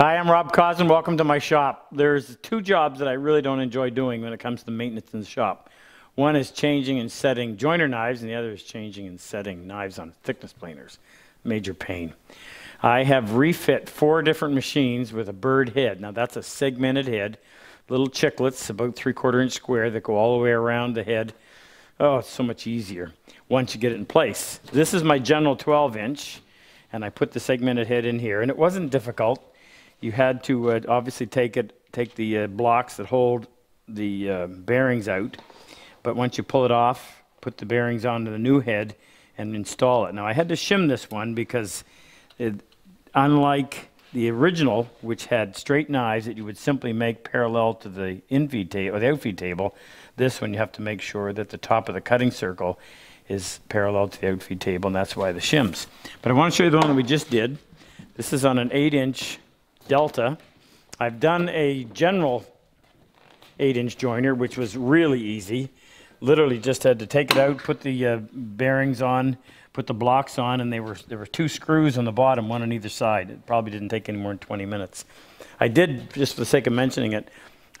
Hi, I'm Rob Cosman. Welcome to my shop. There's two jobs that I really don't enjoy doing when it comes to maintenance in the shop. One is changing and setting jointer knives, and the other is changing and setting knives on thickness planers. Major pain. I have refit four different machines with a Byrd head. Now that's a segmented head, little chiclets, about three quarter inch square that go all the way around the head. Oh, it's so much easier once you get it in place. This is my general 12 inch, and I put the segmented head in here, and it wasn't difficult. You had to uh, obviously take it, take the uh, blocks that hold the uh, bearings out, but once you pull it off, put the bearings onto the new head and install it. Now I had to shim this one because it, unlike the original, which had straight knives that you would simply make parallel to the infeed table or the outfeed table, this one you have to make sure that the top of the cutting circle is parallel to the outfeed table, and that's why the shims. But I want to show you the one that we just did. This is on an 8-inch Delta. I've done a general 8-inch jointer, which was really easy. Literally just had to take it out, put the uh, bearings on, put the blocks on, and they were there were two screws on the bottom, one on either side. It probably didn't take any more than 20 minutes. I did, just for the sake of mentioning it,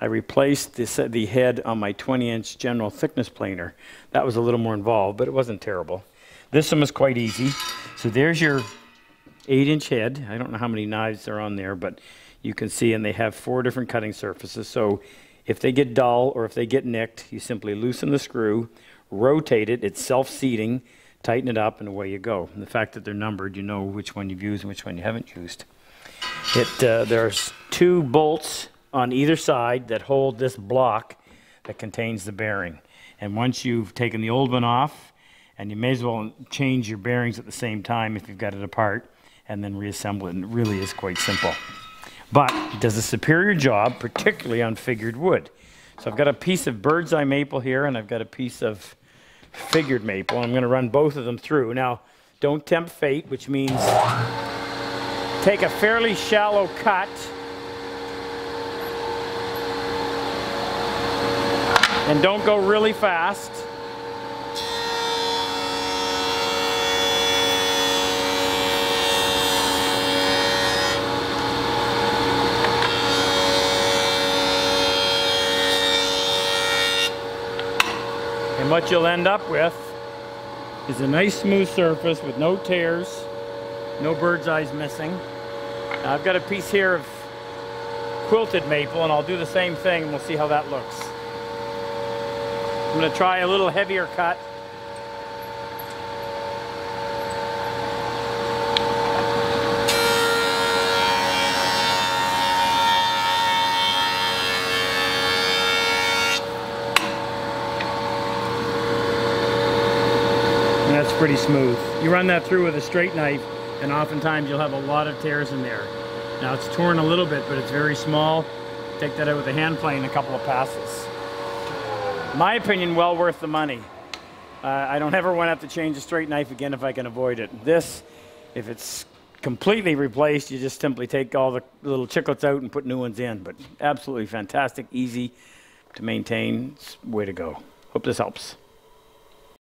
I replaced this, the head on my 20-inch general thickness planer. That was a little more involved, but it wasn't terrible. This one was quite easy. So there's your 8-inch head. I don't know how many knives are on there, but you can see, and they have four different cutting surfaces. So if they get dull or if they get nicked, you simply loosen the screw, rotate it, it's self-seating, tighten it up, and away you go. And the fact that they're numbered, you know which one you've used and which one you haven't used. It, uh, there's two bolts on either side that hold this block that contains the bearing. And once you've taken the old one off, and you may as well change your bearings at the same time if you've got it apart, and then reassemble it. And it really is quite simple. But it does a superior job, particularly on figured wood. So I've got a piece of bird's eye maple here, and I've got a piece of figured maple. I'm going to run both of them through. Now, don't tempt fate, which means take a fairly shallow cut And don't go really fast. And what you'll end up with is a nice smooth surface with no tears, no bird's eyes missing. Now I've got a piece here of quilted maple and I'll do the same thing and we'll see how that looks. I'm going to try a little heavier cut. Pretty smooth. You run that through with a straight knife and oftentimes you'll have a lot of tears in there. Now it's torn a little bit, but it's very small. Take that out with a hand plane a couple of passes my opinion, well worth the money. Uh, I don't ever want to have to change a straight knife again if I can avoid it. This, if it's completely replaced, you just simply take all the little chiclets out and put new ones in. But absolutely fantastic, easy to maintain. Way to go. Hope this helps.